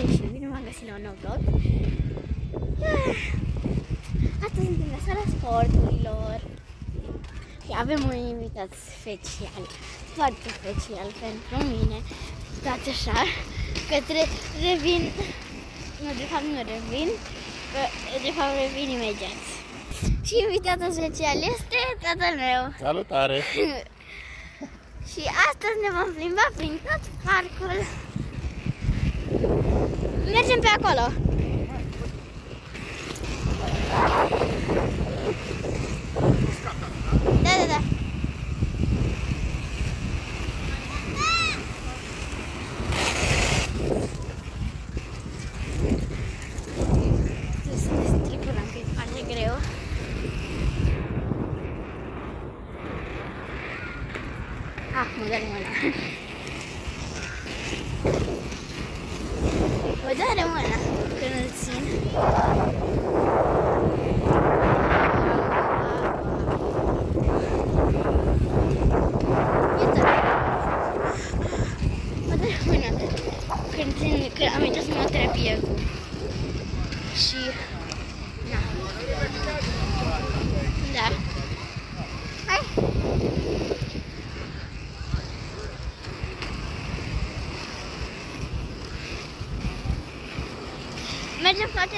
și bine m-am găsit la un nou vlog. Astăzi suntem la sala sporturilor și avem un invitat special, foarte special pentru mine. Stați așa, că tre- revin, nu, de fapt nu revin, că de fapt revin imediat. Și invitatul special este tatăl meu. Salutare! Și astăzi ne vom plimba prin tot parcul. Mergem pe acolo. Da, da, da. Trebuie să ne stricurăm, că e foarte greu. Ah, mă doare mâna. Mă doare mâna când îl țin. Iată. Mă doare mâna când, țin, când am intrat să mă terapie cu. Și... Na. Da. Hai!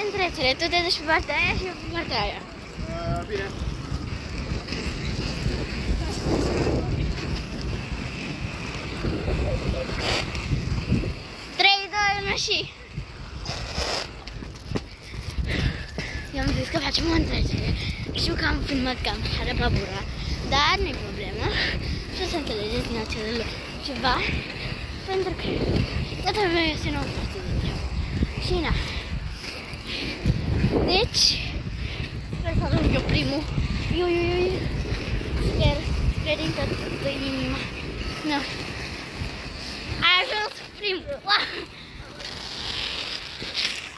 Mergem toate în trecere, tu te duci pe partea aia și eu pe partea aia. Bine. Trei, doi, unu și... Eu am zis că facem o întrecere. Știu că am filmat cam are babura, dar nu-i problemă. Și o să înțelegeți din acel ceva, pentru că toată lumea este nouă parte de treabă. Și na. Deci, sper să ajung eu primul. Iu, iu, iu, iu. Sper, sper din toată inima. Nu. Ai ajuns primul. Wow!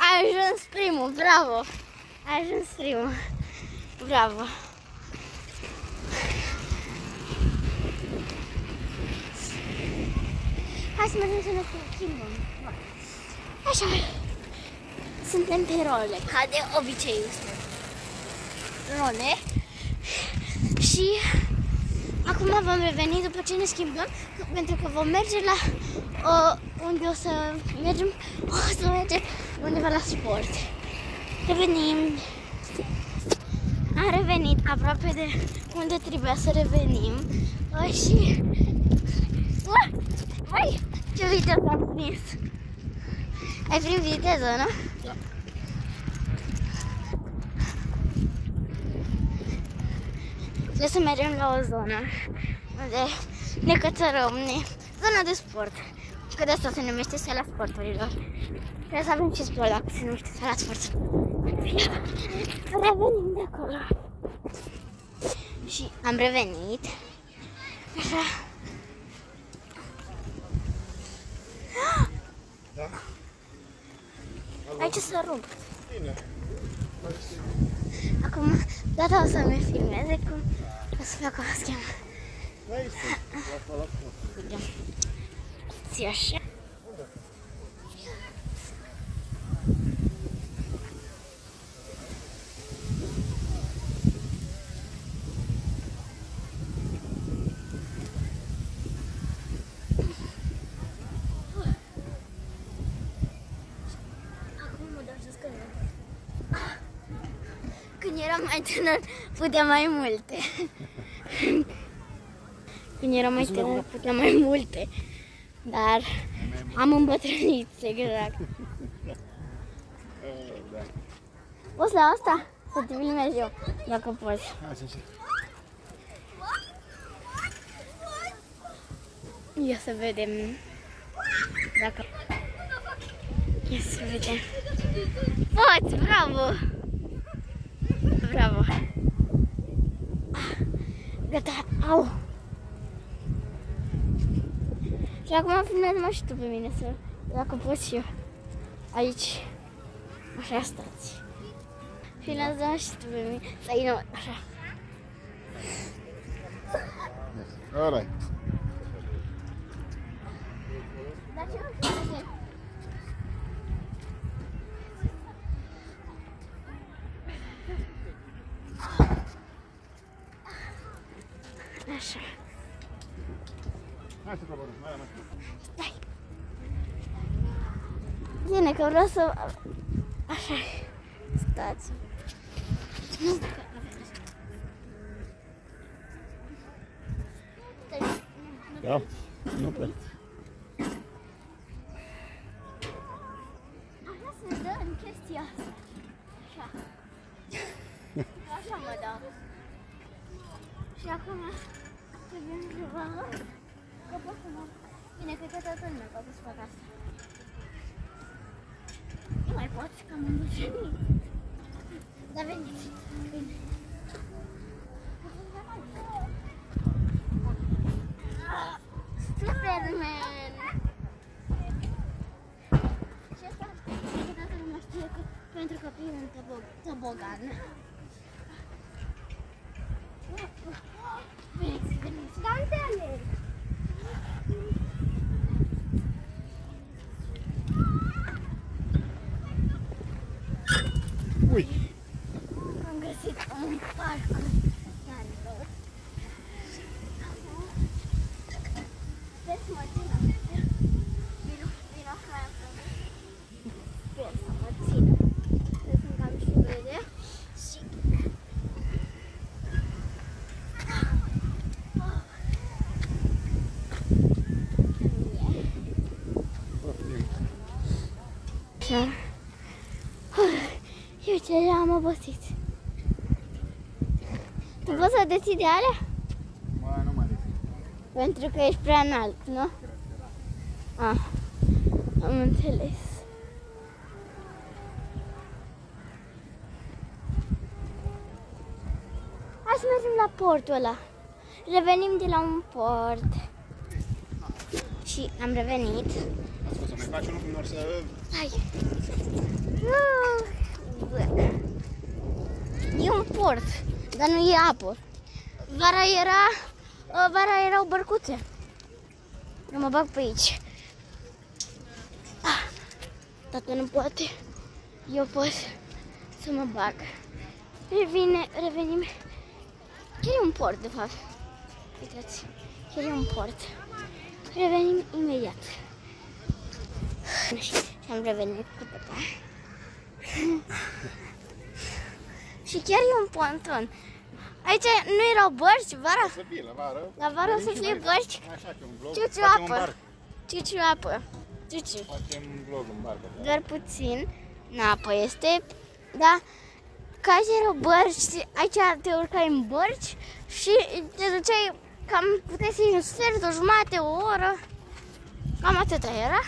Ai ajuns primul, bravo! Ai ajuns primul. Bravo! Hai să mergem să ne schimbăm. Așa. Suntem pe role, ca de obicei suntem. Role. Și acum vom reveni după ce ne schimbăm, pentru că vom merge la uh, unde o să mergem, o să mergem undeva la sport. Revenim. Am revenit aproape de unde trebuia să revenim. Uh, și... Uh, Vai, ce viteză am prins! Ai prins viteză, nu? Da. Trebuie să mergem la o zonă unde ne cățărăm, ne... zona de sport. Că de asta se numește sala sporturilor. Trebuie să avem și sport dacă se numește sala sporturilor. Revenim de acolo. Și am revenit. Așa. Da? Aici să rup. Bine. Acum, data o să-mi filmeze cum o să fac o schemă. Da, este. La la sport. Da. Ți așa. Acum mă dau jos că nu. Când eram mai tânăr, puteam mai multe. Când eram mai tânăr, puteam mai multe. Dar am îmbătrânit, exact. Da. Poți la asta? Să te filmez eu, dacă poți. Hai să încerc. Ia să vedem dacă... Ia să vedem. Poți, bravo! Bravo! Gata, au! Și acum filmează-mă și tu pe mine să... Dacă poți și eu. Aici. Așa stați. Filmează-mă și tu pe mine. Să ai așa. Alright. Dar ce nu Așa. Hai să coborâm, mai am Stai. Bine, că vreau să... Așa. Stați. Nu știu că... Da? Nu pleci. Ceva. Că pot să mă... Bine, cred că toată lumea poate să facă asta. Nu mai pot, că am îmbătrânit. Dar veniți. Bine. Superman! Și asta, cred că toată lumea știe că pentru copii e un tobo- tobogan. Veniți, veniți. Da, uite ale! Ui. Am găsit un parc. Sper să mă țină. Vino, vino, hai acolo. Sper să mă țină. Sper să-mi cam și vede. Și... Așa. Eu ce am obosit. Tu poți să deții de alea? Mai nu mai deschid. Pentru că ești prea înalt, nu? Ah, am înțeles. Hai să mergem la portul ăla. Revenim de la un port. Și am revenit. Ascult, să mai faci unul cum doar să... Hai. Ah, bă. E un port, dar nu e apă. Vara era, uh, vara erau bărcuțe. Eu mă bag pe aici. Ah, Tata nu poate. Eu pot să mă bag. Revine, revenim. Chiar e un port, de fapt. Uitați, chiar e un port. Revenim imediat. Și am revenit cu tata. Și chiar e un ponton. Aici nu erau bărci vara? Să fie la vară. La vară o să Venim și fie noi. bărci. Așa, că un vlog. Ciuciu Facem un apă. barc. Ciuciu apă. Ciuciu. Facem un vlog în barcă. da. Doar puțin. În apă este. Da. Ca aici erau bărci. Aici te urcai în bărci și te duceai cam puteai să iei un sfert, o jumate, o oră. Cam atâta era.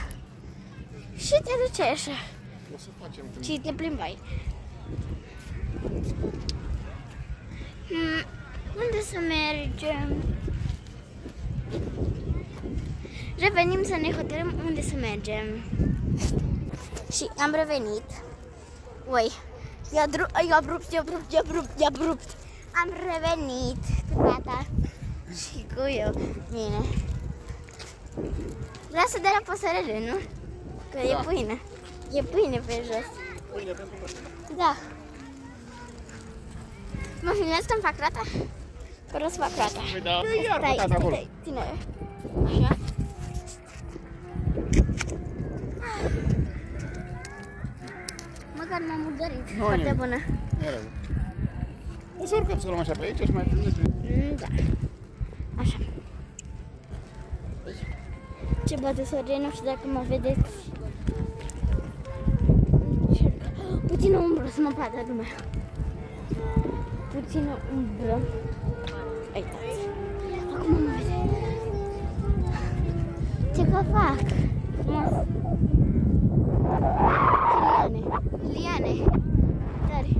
Și te duceai așa. O să facem când... Și te plimbai. Hmm, unde să mergem? Revenim să ne hotărâm unde să mergem. Și am revenit. Ui, e dru- e abrupt, e abrupt, e abrupt, e abrupt. Am revenit cu tata și cu eu. Bine. Vreau să dea la păsărele, nu? Că e Da. pâine. E pâine pe jos. Pâine pentru păsări. Da. Mă filmez când fac rata? Fără să fac rata. Păi da, iar Stai, bătați acolo. stai, ține. Așa. Măcar m-am murdărit. Nu, Foarte nimic. bună. Ia rău. O să urcăm să luăm așa pe aici și mai filmezi. Mm, Da. Așa. Ce bate soare, nu știu dacă mă vedeți. Puțină umbră să mă vadă lumea. Puțină umbră. Uitați. Acum mă vede. Ce că fac? Frumos. Ce liane. Liane. Tare.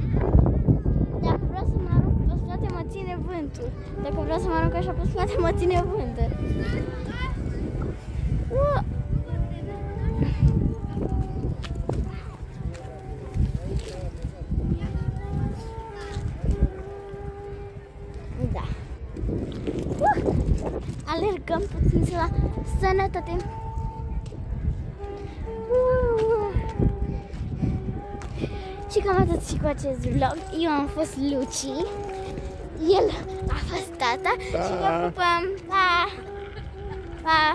Dacă vreau să mă arunc pe spate, mă ține vântul. Dacă vreau să mă arunc așa pe spate, mă ține vântul. Ua! Alergăm puțin să la sănătate. Uh! Și cam atât și cu acest vlog. Eu am fost Luci. El a fost tata. Și vă Da. pupăm. Pa! Pa!